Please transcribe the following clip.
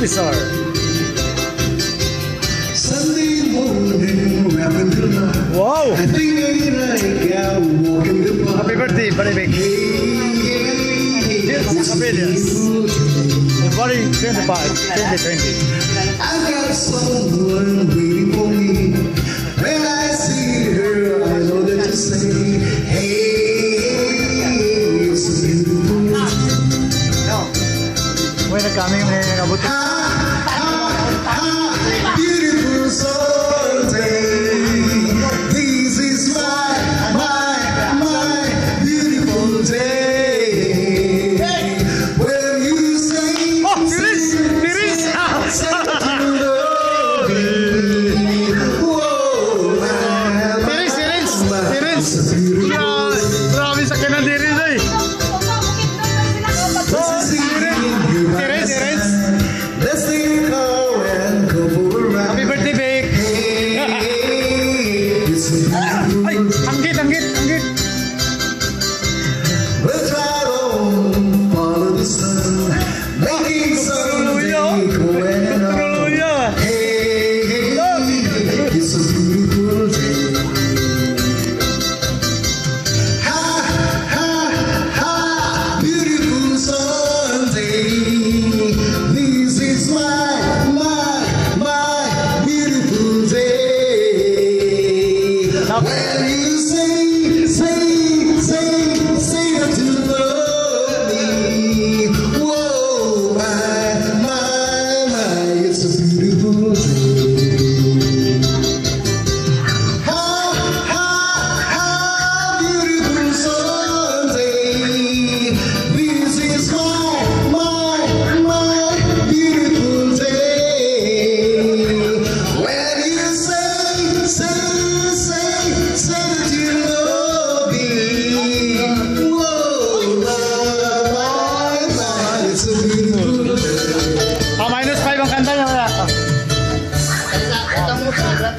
Bizarre. Sunday morning, the. Wow! I think like I walking the park. Happy birthday, buddy big. Yes, Aurelius. February 25, 2020. I got someone waiting for me. Bueno, kami may nakabuti. Beautiful soul day. This is my, my, my beautiful day. When you say, oh, finish, Now, Sandal na wala. Oh. Itong mga